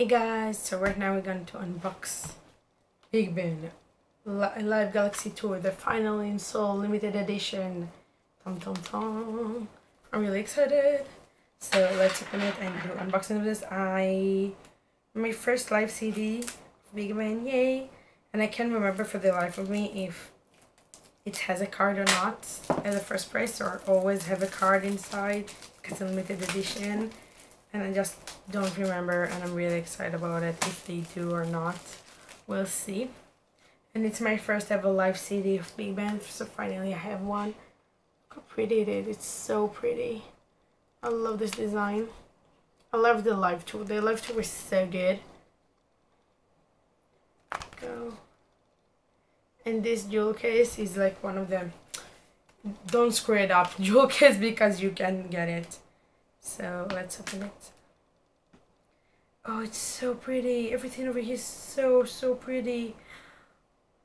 Hey guys, so right now we're going to unbox Big Bang Alive Galaxy Tour, the final in Seoul limited edition. Tom tom tom. I'm really excited. So let's open it and do unboxing of this. I my first live CD Big Bang, yay! And I can't remember for the life of me if it has a card or not at the first price or always have a card inside because it's a limited edition and I just don't remember and I'm really excited about it if they do or not. We'll see. And it's my first ever live CD of Big Bang so finally I have one. Look how pretty it is. It's so pretty. I love this design. I love the live tour. The live tour was so good. Go. And this jewel case is like one of them don't screw it up jewel case because you can get it so let's open it. Oh it's so pretty. Everything over here is so so pretty.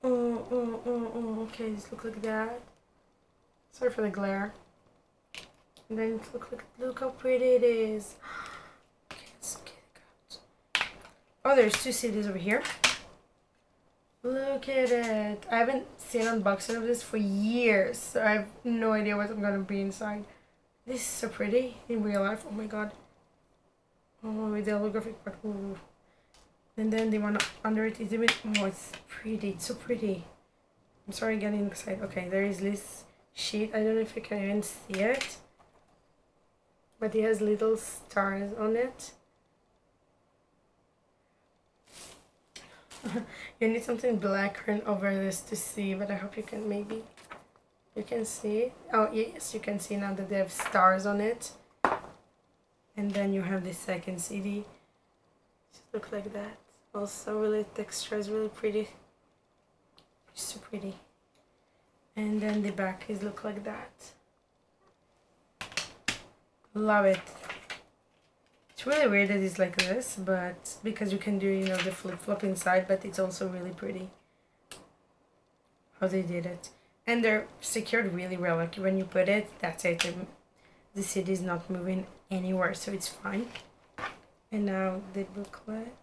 Oh oh oh oh. Okay just look like that. Sorry for the glare. And then look look look how pretty it is. Okay, let's get it out. oh there's two CDs over here. Look at it. I haven't seen unboxing of this for years, so I have no idea what I'm gonna be inside. This is so pretty in real life. Oh my god. Oh, with the holographic part. Ooh. And then the one under it is even. Oh, it's pretty. It's so pretty. I'm sorry getting excited. Okay, there is this sheet. I don't know if you can even see it. But it has little stars on it. you need something black over this to see, but I hope you can maybe you can see oh yes you can see now that they have stars on it. And then you have the second CD just look like that. Also really texture is really pretty. So pretty. And then the back is look like that. Love it. It's really weird that it's like this but because you can do you know the flip-flop inside but it's also really pretty. How they did it and they're secured really well. Like when you put it that's it. The CD is not moving anywhere so it's fine. And now the booklet.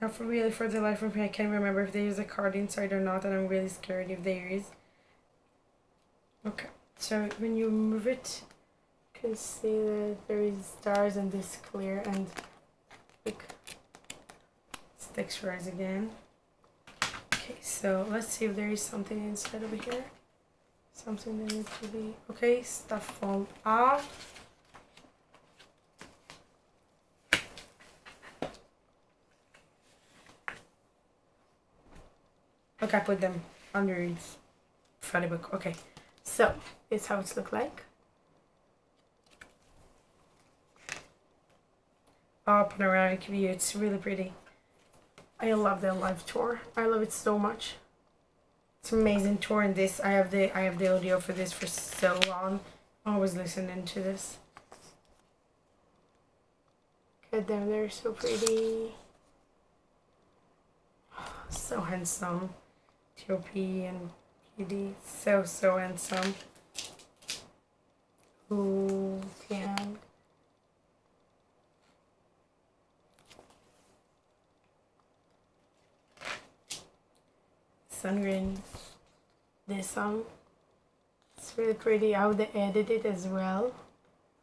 Now for really for the life of me I can't remember if there is a card inside or not and I'm really scared if there is. Okay so when you move it you can see that there is stars and this clear and like it's texturized again Okay, so let's see if there is something inside over here. Something that needs to be... Okay, stuff fall off. Okay, I put them under its funny book. Okay, so it's how it's look like. Oh, panoramic view, it's really pretty. I love their live tour. I love it so much. It's amazing tour and this I have the I have the audio for this for so long. i Always listening to this. At them, they're so pretty. So handsome. TOP and GD. So so handsome. Ooh, Taeyang. Sungrin this song. It's really pretty how they edited it as well.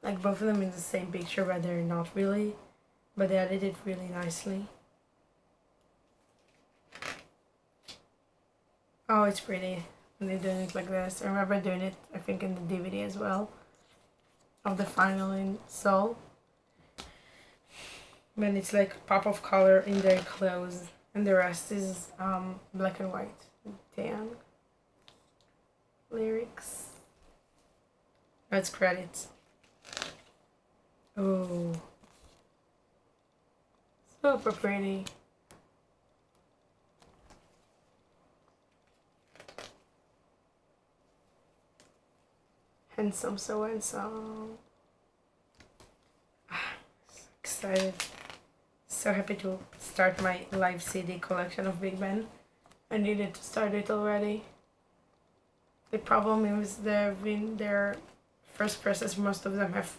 Like both of them in the same picture but they're not really. But they edited it really nicely. Oh, it's pretty. And they're doing it like this. I remember doing it, I think, in the DVD as well. Of the final in Seoul. When it's like pop of color in their clothes. And the rest is um, black and white. Dan. Lyrics. That's credits. Oh. Super pretty. Handsome, so handsome. Ah, so excited. So happy to start my live CD collection of Big Bang. I needed to start it already. The problem is they've been their first presses, most of them have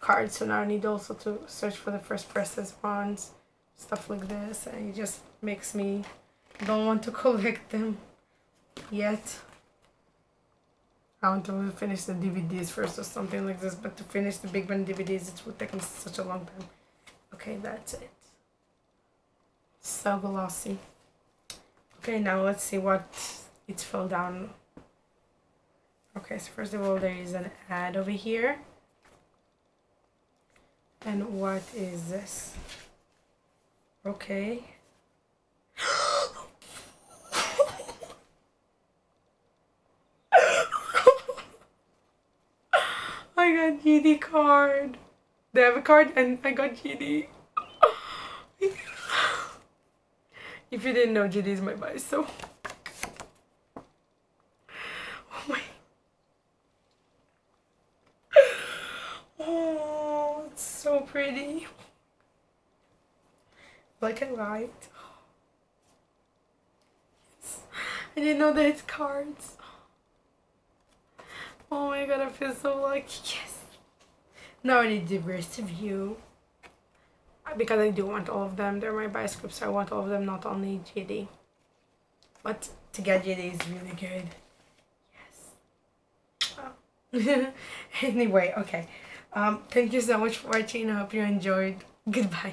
cards so now I need also to search for the first presses ones stuff like this and it just makes me don't want to collect them yet. I want to finish the DVDs first or something like this but to finish the Big Bang DVDs it would take me such a long time. Okay that's it. So glossy okay now let's see what it's fell down okay so first of all there is an ad over here and what is this okay I got GD card. They have a card and I got GD. If you didn't know, GD is my vice, so. Oh my. Oh, it's so pretty. Black and white. I didn't know that it's cards. Oh my god, I feel so lucky. Yes. Now I need the rest of you. Because I do want all of them. They're my biscripts. So I want all of them, not only GD. But to get GD is really good. Yes. Oh. anyway, okay. Um, thank you so much for watching. I hope you enjoyed. Goodbye.